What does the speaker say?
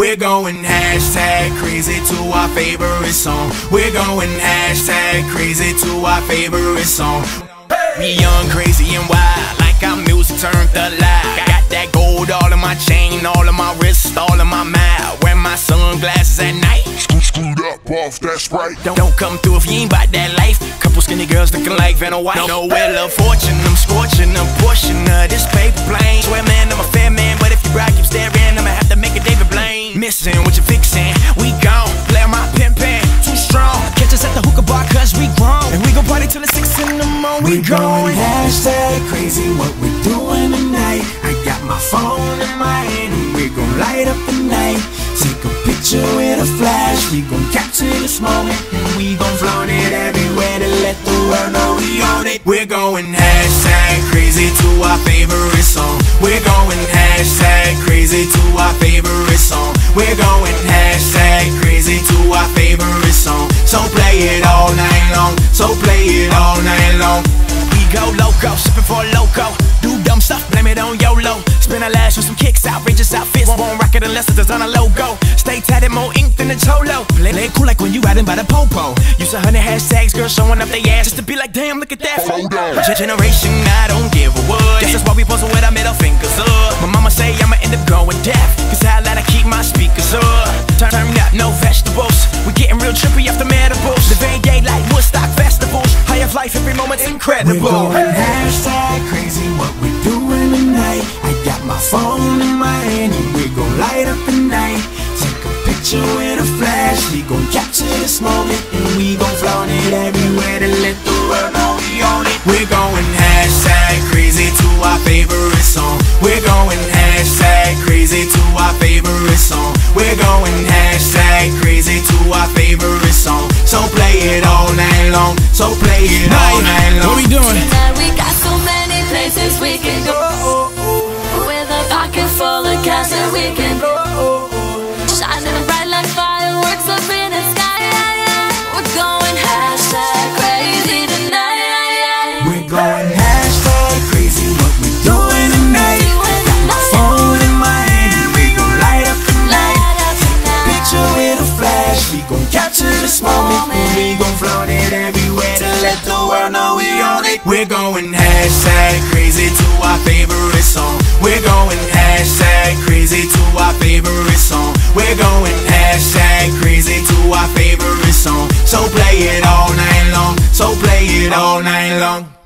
We're going hashtag crazy to our favorite song. We're going hashtag crazy to our favorite song. We young, crazy, and wild, like our music turned the light. Got that gold all in my chain, all in my wrist, all in my mouth. Wear my sunglasses at night. Screwed up off that sprite. Don't, don't come through if you ain't about that life. Couple skinny girls looking like Vanna White. No, no wheel of fortune, I'm scorching a portion of this paper plane. Swear man, I'm We, going hashtag crazy what we doing tonight. I got my phone in my hand and we gon' light up the night. Take a picture with a flash, we gon' capture this moment and we gon' flaunt it everywhere to let the world know we own it. We're going hashtag crazy to our favorite song. We're going hashtag crazy to our favorite song. We're going hashtag crazy to our favorite song. So play it all night long. So play it all night long. We go loco, sipping for a loco. Do dumb stuff, blame it on YOLO. Spin a lash with some kicks, outrageous outfits. Won't, rock it unless it's on a logo. Stay tatted, more ink than a cholo. Play, play it cool like when you riding by the popo. Use a hundred hashtags, girls showing up their ass just to be like, damn, look at that. Hold on. Gen- Generation, I don't give a what. Guess that's why we posting with our middle fingers up. My mama say I'ma end up going deaf. Cause how loud I keep my speakers up. Turn, turn up, no vegetables. We getting real trippy after the medibles. Life, every moment's incredible. going hashtag crazy what we doing tonight. I got my phone in my hand and we gon' light up the night. Take a picture with a flash, we gon' capture this moment and we gon' flaunt it everywhere to let the world know we own it. We're going hashtag crazy to our favorite song. We're going hashtag crazy to our favorite song. We're going So play it all night long. What we doing? Tonight we got so many places we can go. With a pocket full of cash that we can go. Shining bright like fireworks up in the sky. We're going hashtag crazy tonight. We're going hashtag crazy what we doing tonight. Got my phone in my hand we gon' light up the night. Light up tonight. Picture with a flash, we gon' capture this moment We're going hashtag crazy to our favorite song. We're going hashtag crazy to our favorite song. We're going hashtag crazy to our favorite song. So play it all night long. So play it all night long.